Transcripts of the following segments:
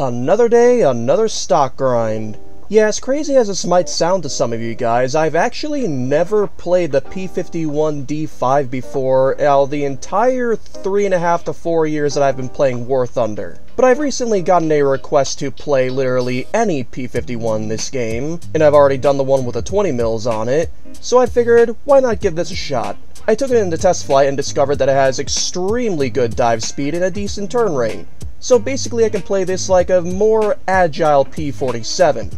Another day, another stock grind. Yeah, as crazy as this might sound to some of you guys, I've actually never played the P51D5 before uh, the entire three and a half to four years that I've been playing War Thunder. But I've recently gotten a request to play literally any P51 this game, and I've already done the one with the 20 mils on it, so I figured, why not give this a shot? I took it into test flight and discovered that it has extremely good dive speed and a decent turn rate. So basically I can play this like a more agile P-47.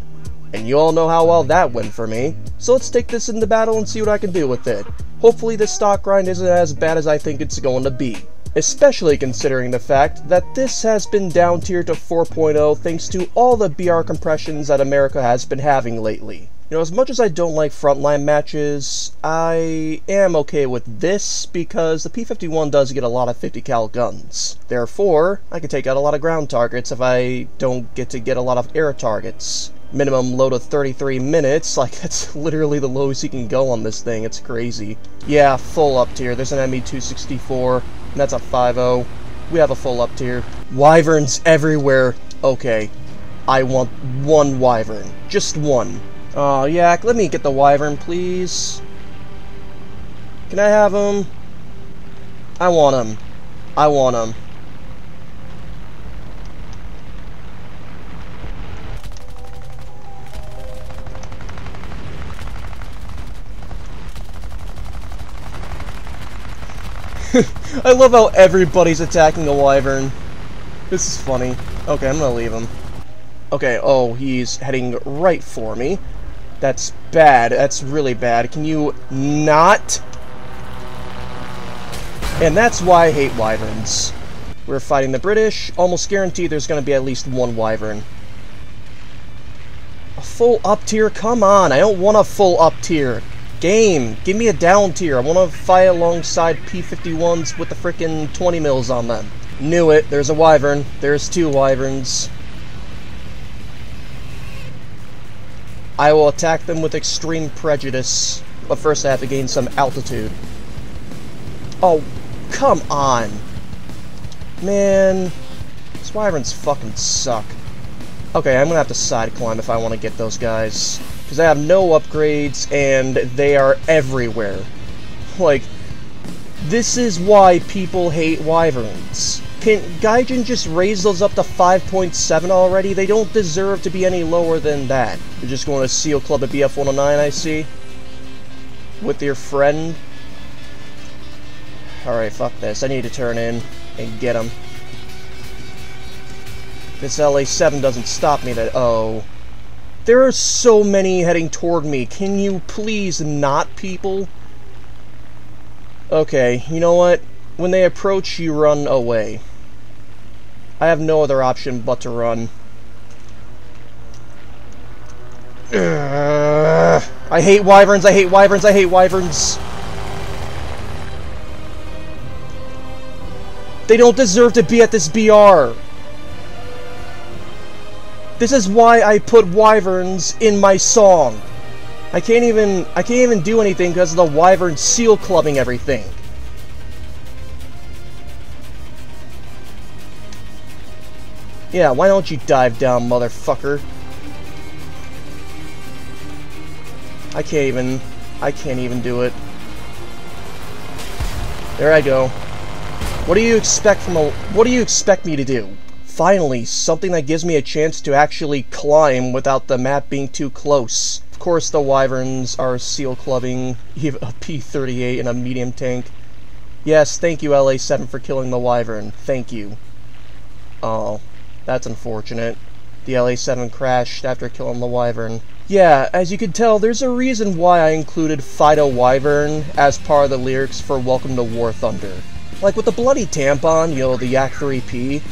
And you all know how well that went for me. So let's take this into battle and see what I can do with it. Hopefully this stock grind isn't as bad as I think it's going to be. Especially considering the fact that this has been down tier to 4.0 thanks to all the BR compressions that America has been having lately. You know, as much as I don't like frontline matches, I am okay with this because the P-51 does get a lot of 50 cal guns. Therefore, I can take out a lot of ground targets if I don't get to get a lot of air targets. Minimum load of 33 minutes, like that's literally the lowest you can go on this thing, it's crazy. Yeah, full up tier, there's an ME-264, and that's a 5.0. We have a full up tier. Wyverns everywhere. Okay, I want one wyvern. Just one. Oh, Yak, let me get the wyvern, please. Can I have him? I want him. I want him. I love how everybody's attacking the wyvern. This is funny. Okay, I'm gonna leave him. Okay, oh, he's heading right for me. That's bad. That's really bad. Can you not? And that's why I hate wyverns. We're fighting the British. Almost guaranteed there's going to be at least one wyvern. A full up tier? Come on. I don't want a full up tier. Game. Give me a down tier. I want to fight alongside P-51s with the freaking 20 mils on them. Knew it. There's a wyvern. There's two wyverns. I will attack them with extreme prejudice, but first I have to gain some altitude. Oh, come on. Man, these wyverns fucking suck. Okay, I'm gonna have to side climb if I want to get those guys. Because I have no upgrades, and they are everywhere. Like, this is why people hate wyverns. Can Gaijin just raise those up to 5.7 already? They don't deserve to be any lower than that. You're just going to Seal Club at BF-109, I see? With your friend? Alright, fuck this. I need to turn in and get him. This LA-7 doesn't stop me that- oh. There are so many heading toward me. Can you please not, people? Okay, you know what? When they approach, you run away. I have no other option but to run. I hate wyverns, I hate wyverns, I hate wyverns. They don't deserve to be at this BR. This is why I put wyverns in my song. I can't even I can't even do anything because of the wyvern seal clubbing everything. Yeah, why don't you dive down, motherfucker? I can't even... I can't even do it. There I go. What do you expect from a... What do you expect me to do? Finally, something that gives me a chance to actually climb without the map being too close. Of course, the Wyverns are seal clubbing a P-38 and a medium tank. Yes, thank you, LA-7, for killing the Wyvern. Thank you. Oh. That's unfortunate. The LA-7 crashed after killing the Wyvern. Yeah, as you can tell, there's a reason why I included Fido Wyvern as part of the lyrics for Welcome to War Thunder. Like with the Bloody Tampon, you know, the Yak 3P,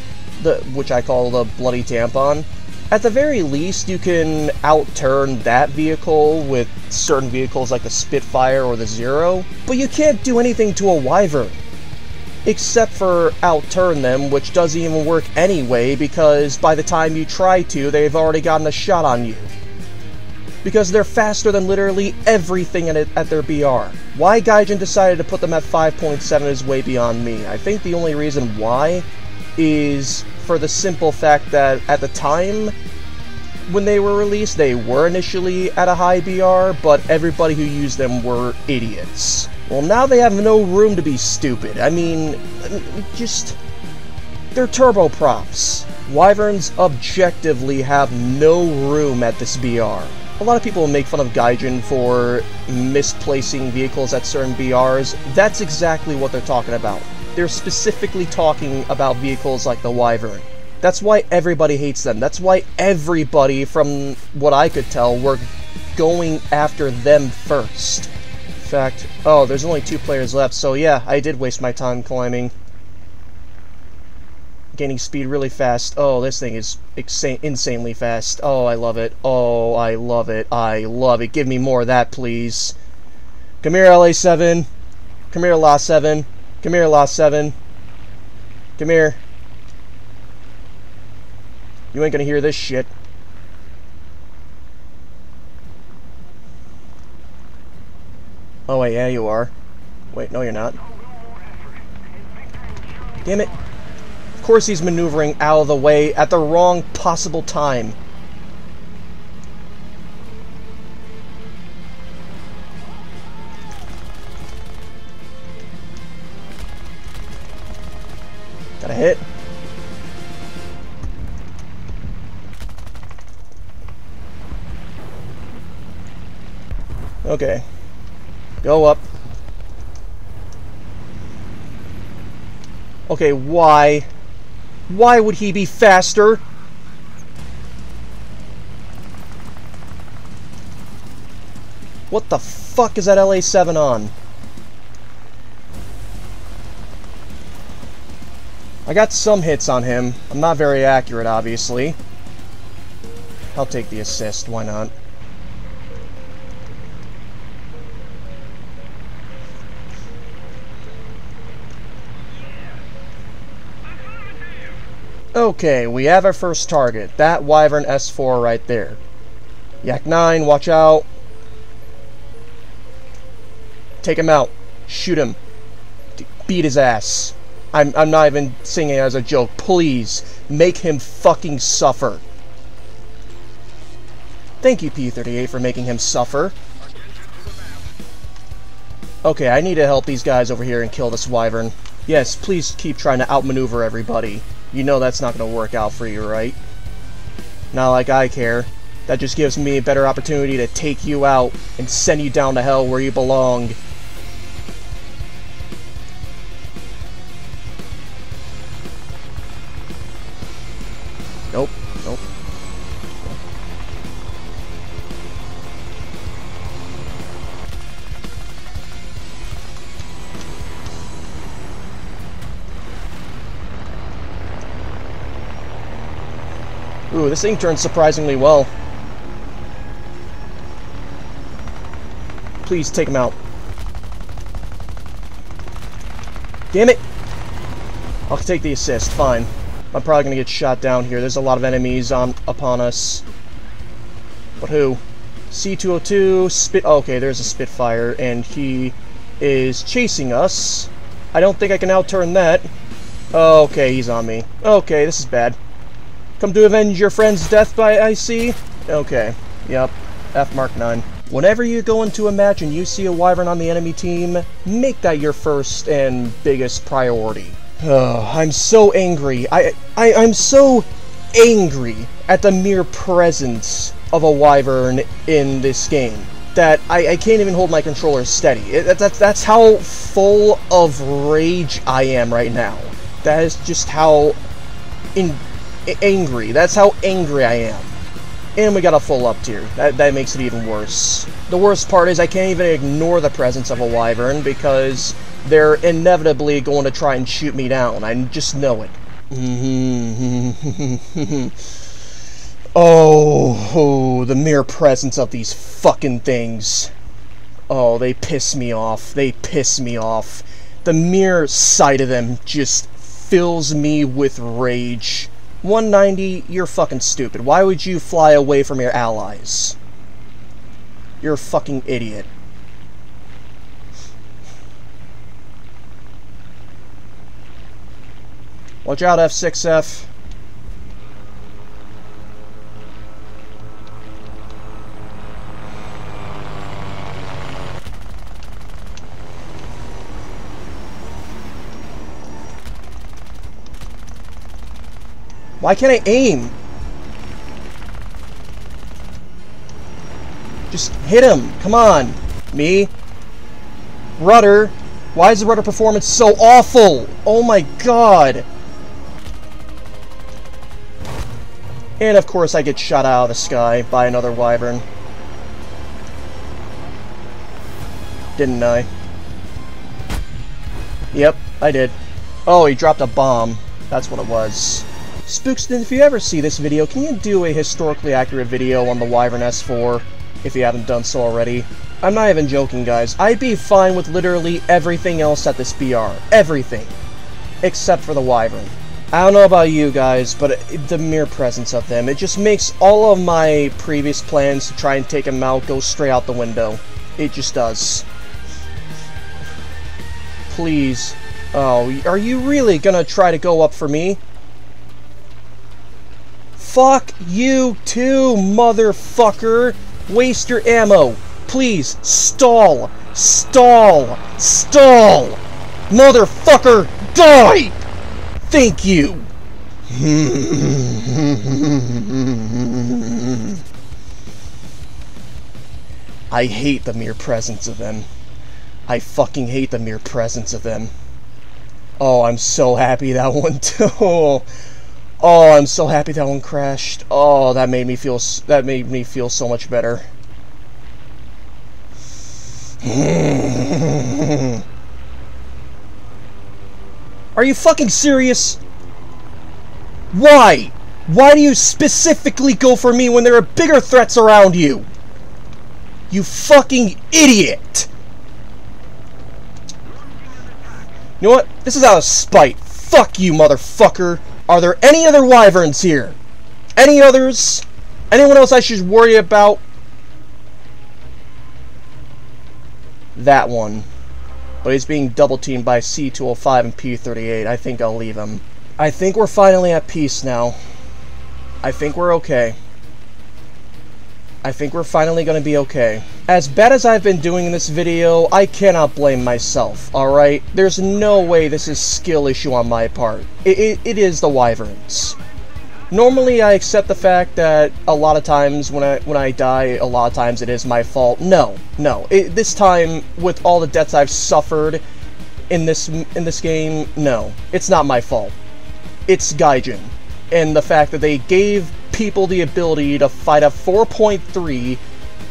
the, which I call the Bloody Tampon, at the very least, you can outturn that vehicle with certain vehicles like the Spitfire or the Zero, but you can't do anything to a Wyvern except for outturn them, which doesn't even work anyway, because by the time you try to, they've already gotten a shot on you. Because they're faster than literally everything at, at their BR. Why Gaijin decided to put them at 5.7 is way beyond me. I think the only reason why is for the simple fact that at the time when they were released, they were initially at a high BR, but everybody who used them were idiots. Well, now they have no room to be stupid. I mean, just... They're turboprops. Wyverns objectively have no room at this BR. A lot of people make fun of Gaijin for misplacing vehicles at certain BRs. That's exactly what they're talking about. They're specifically talking about vehicles like the Wyvern. That's why everybody hates them. That's why everybody, from what I could tell, were going after them first. Fact, oh, there's only two players left, so yeah, I did waste my time climbing. Gaining speed really fast. Oh, this thing is insanely fast. Oh, I love it. Oh, I love it. I love it. Give me more of that, please. Come here, LA7. Come here, La 7. Come here, La 7. Come here. You ain't gonna hear this shit. Oh, wait, yeah, you are. Wait, no, you're not. Damn it. Of course he's maneuvering out of the way at the wrong possible time. Got a hit. Okay. Go up. Okay, why? Why would he be faster? What the fuck is that LA7 on? I got some hits on him. I'm not very accurate, obviously. I'll take the assist, why not? Okay, we have our first target. That Wyvern S4 right there. Yak 9, watch out. Take him out. Shoot him. Beat his ass. I'm, I'm not even singing as a joke. Please, make him fucking suffer. Thank you, P-38, for making him suffer. Okay, I need to help these guys over here and kill this Wyvern. Yes, please keep trying to outmaneuver everybody. You know that's not going to work out for you, right? Not like I care. That just gives me a better opportunity to take you out and send you down to hell where you belong. Ooh, this thing turns surprisingly well. Please take him out. Damn it! I'll take the assist, fine. I'm probably gonna get shot down here. There's a lot of enemies on upon us. But who? C202, Spit- oh, okay, there's a Spitfire, and he is chasing us. I don't think I can outturn that. Okay, he's on me. Okay, this is bad. Come to avenge your friend's death by IC? Okay. Yep. F Mark 9. Whenever you go into a match and you see a Wyvern on the enemy team, make that your first and biggest priority. Oh, I'm so angry. I, I, I'm so angry at the mere presence of a Wyvern in this game that I, I can't even hold my controller steady. It, that, that's how full of rage I am right now. That is just how in angry. That's how angry I am. And we got a full up tier. That, that makes it even worse. The worst part is I can't even ignore the presence of a wyvern because they're inevitably going to try and shoot me down. I just know it. oh, oh, the mere presence of these fucking things. Oh, they piss me off. They piss me off. The mere sight of them just fills me with rage. 190, you're fucking stupid. Why would you fly away from your allies? You're a fucking idiot. Watch out, F6F. Why can't I aim? Just hit him. Come on. Me. Rudder. Why is the rudder performance so awful? Oh my god. And of course I get shot out of the sky by another wyvern. Didn't I? Yep, I did. Oh, he dropped a bomb. That's what it was. Spookston, if you ever see this video, can you do a historically accurate video on the Wyvern S4, if you haven't done so already? I'm not even joking, guys. I'd be fine with literally everything else at this BR. Everything. Except for the Wyvern. I don't know about you guys, but it, the mere presence of them, it just makes all of my previous plans to try and take him out go straight out the window. It just does. Please. Oh, are you really gonna try to go up for me? Fuck you too, motherfucker! Waste your ammo. Please, stall! Stall! Stall! Motherfucker, die! Thank you! I hate the mere presence of them. I fucking hate the mere presence of them. Oh, I'm so happy that one too. Oh, I'm so happy that one crashed. Oh, that made me feel that made me feel so much better. Are you fucking serious? Why? Why do you specifically go for me when there are bigger threats around you? You fucking idiot! You know what? This is out of spite. Fuck you, motherfucker! Are there any other wyverns here? Any others? Anyone else I should worry about? That one but he's being double teamed by C205 and P38. I think I'll leave him. I think we're finally at peace now. I think we're okay. I think we're finally going to be okay. As bad as I've been doing in this video, I cannot blame myself, alright? There's no way this is skill issue on my part. It, it, it is the Wyverns. Normally, I accept the fact that a lot of times when I when I die, a lot of times it is my fault. No, no. It, this time, with all the deaths I've suffered in this in this game, no, it's not my fault. It's Gaijin, and the fact that they gave people the ability to fight a 4.3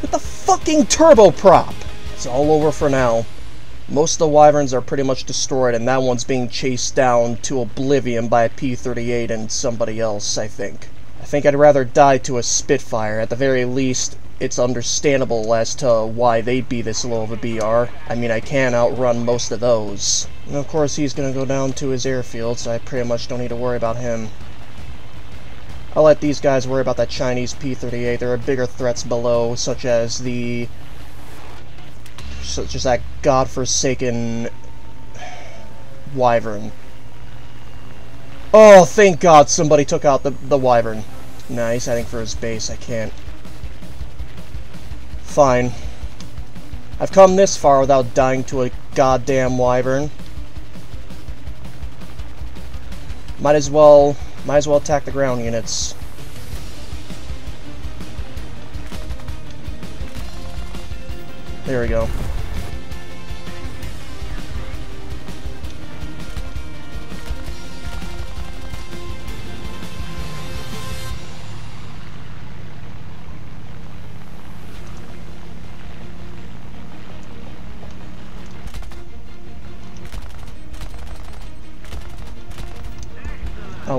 with the fucking turboprop. It's all over for now. Most of the wyverns are pretty much destroyed, and that one's being chased down to oblivion by a P-38 and somebody else, I think. I think I'd rather die to a Spitfire. At the very least, it's understandable as to why they'd be this low of a BR. I mean, I can outrun most of those. And of course, he's gonna go down to his airfield, so I pretty much don't need to worry about him. I'll let these guys worry about that Chinese P-38. There are bigger threats below, such as the such as that godforsaken wyvern. Oh, thank God somebody took out the, the wyvern. Nah, he's heading for his base. I can't. Fine. I've come this far without dying to a goddamn wyvern. Might as well, might as well attack the ground units. There we go.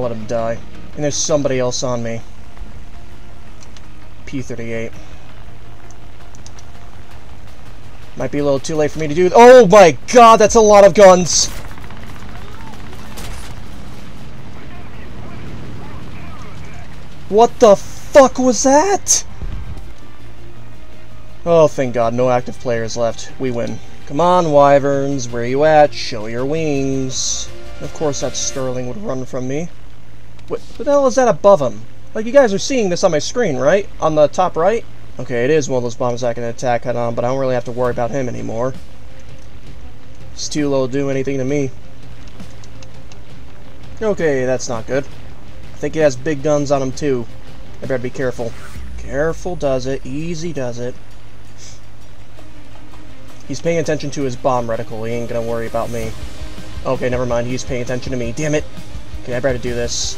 Let him die. And there's somebody else on me. P-38. Might be a little too late for me to do- Oh my god, that's a lot of guns! What the fuck was that? Oh, thank god, no active players left. We win. Come on, Wyverns, where you at? Show your wings. Of course that Stirling would run from me. What, what the hell is that above him? Like, you guys are seeing this on my screen, right? On the top right? Okay, it is one of those bombs I can attack head on, but I don't really have to worry about him anymore. It's too low to do anything to me. Okay, that's not good. I think he has big guns on him too. I better be careful. Careful does it. Easy does it. He's paying attention to his bomb reticle. He ain't gonna worry about me. Okay, never mind. He's paying attention to me. Damn it. Okay, I better do this.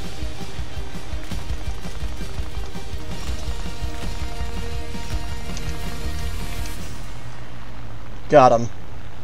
Got him.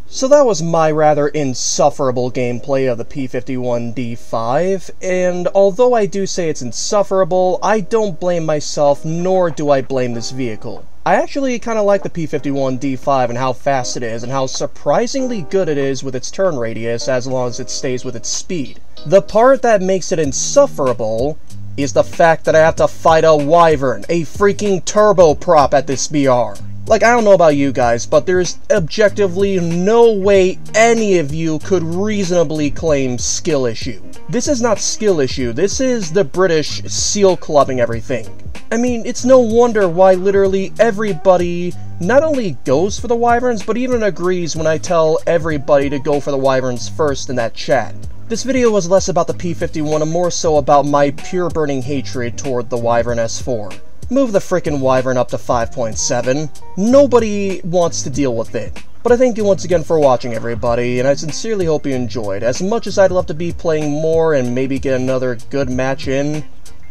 So that was my rather insufferable gameplay of the P51D5, and although I do say it's insufferable, I don't blame myself, nor do I blame this vehicle. I actually kind of like the P51D5 and how fast it is, and how surprisingly good it is with its turn radius as long as it stays with its speed. The part that makes it insufferable is the fact that I have to fight a Wyvern, a freaking turboprop at this BR. Like, I don't know about you guys, but there's objectively no way any of you could reasonably claim skill issue. This is not skill issue, this is the British seal clubbing everything. I mean, it's no wonder why literally everybody not only goes for the Wyverns, but even agrees when I tell everybody to go for the Wyverns first in that chat. This video was less about the P51 and more so about my pure burning hatred toward the Wyvern S4. Move the frickin' Wyvern up to 5.7. Nobody wants to deal with it. But I thank you once again for watching, everybody, and I sincerely hope you enjoyed. As much as I'd love to be playing more and maybe get another good match in,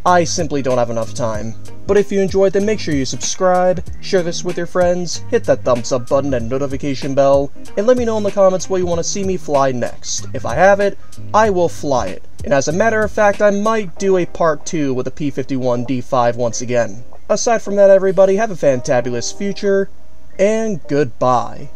I simply don't have enough time. But if you enjoyed, then make sure you subscribe, share this with your friends, hit that thumbs up button and notification bell, and let me know in the comments what you want to see me fly next. If I have it, I will fly it. And as a matter of fact, I might do a part 2 with the P-51 D5 once again. Aside from that, everybody, have a fantabulous future, and goodbye.